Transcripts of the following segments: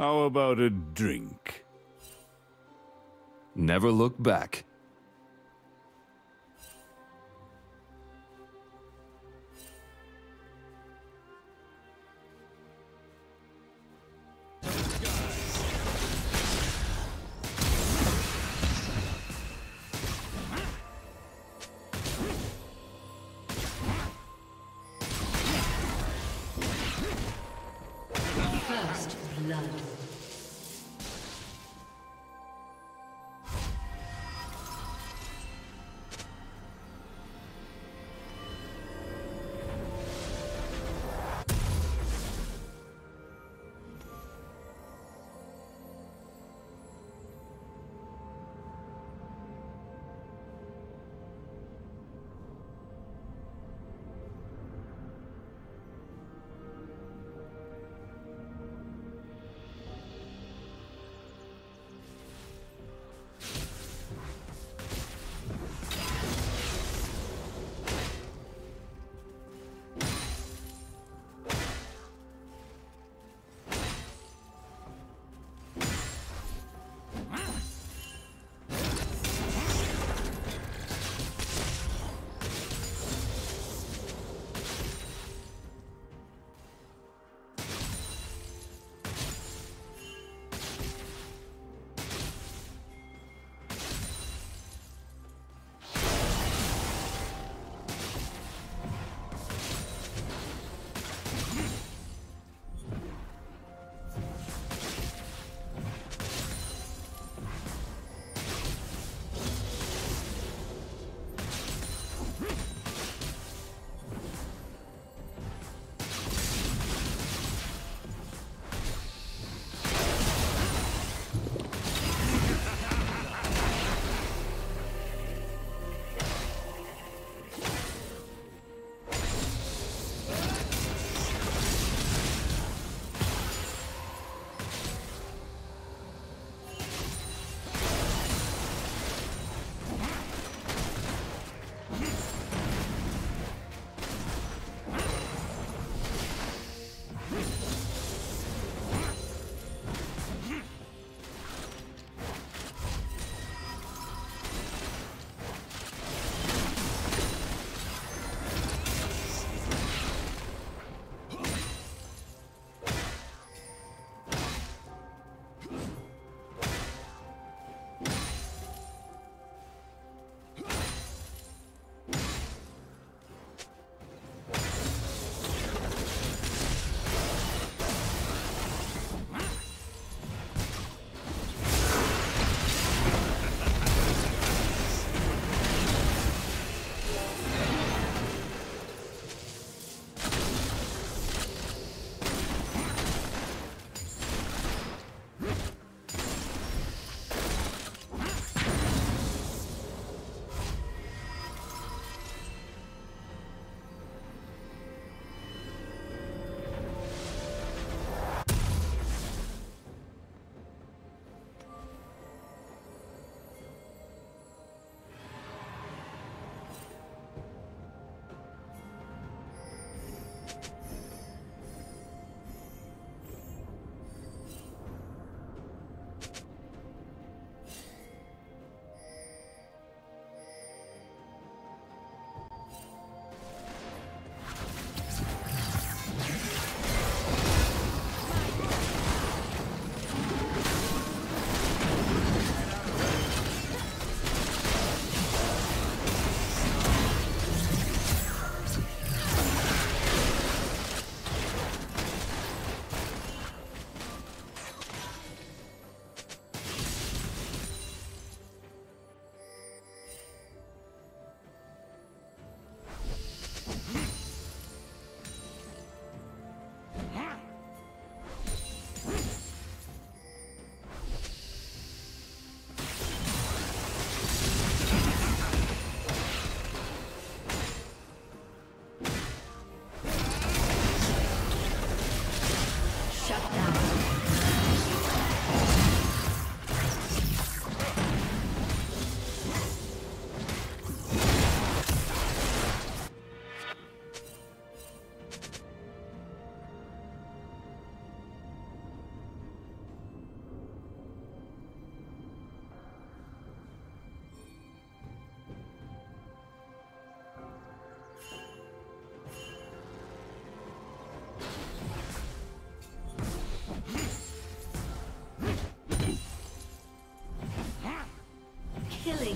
How about a drink? Never look back.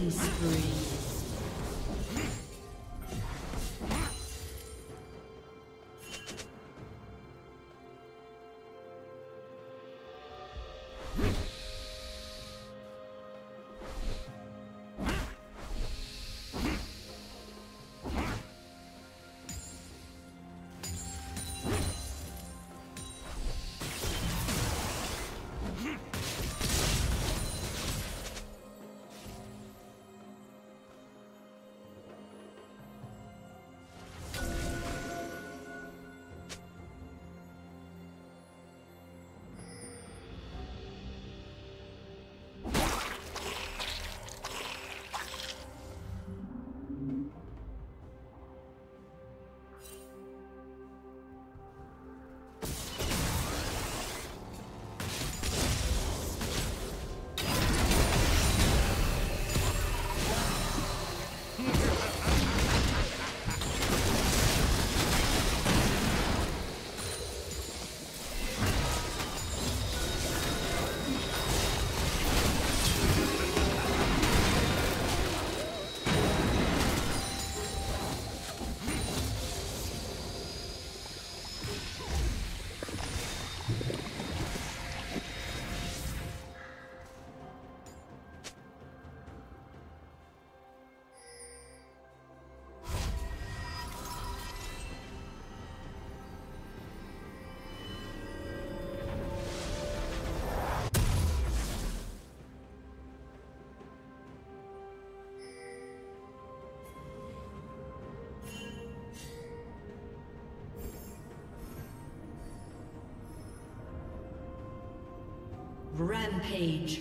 Killing spree. Rampage.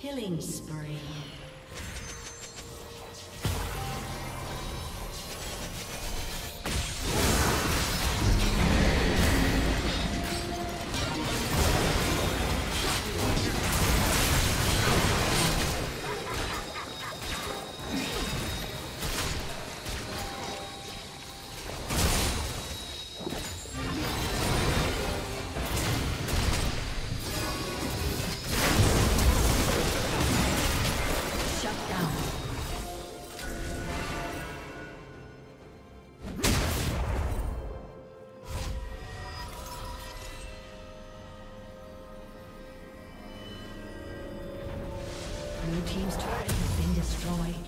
Killing spree. Destroyed.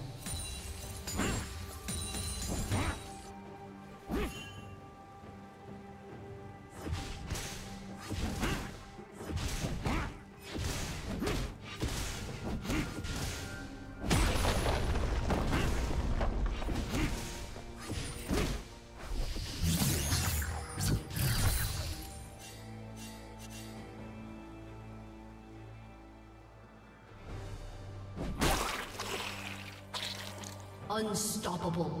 Unstoppable.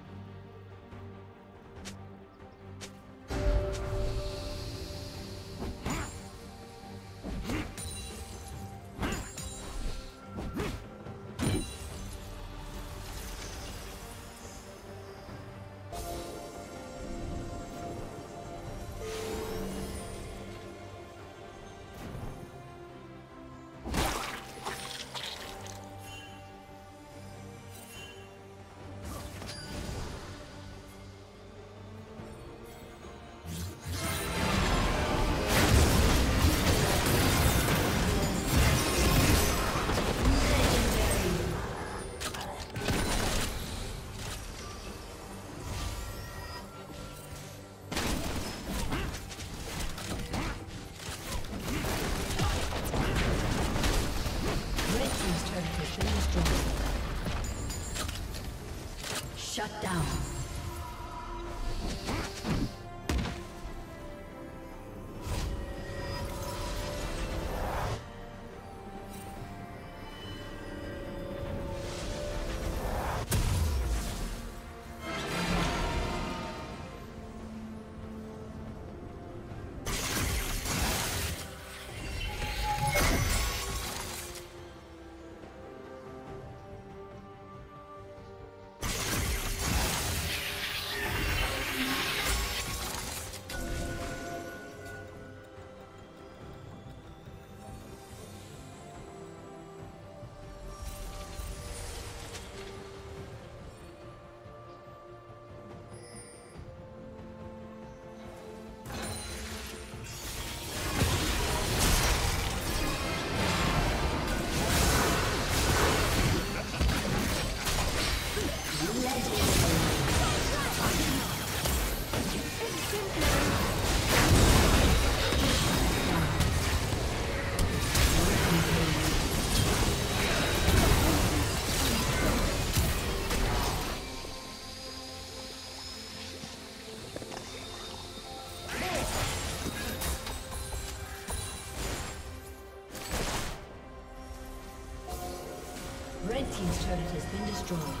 Destroyed.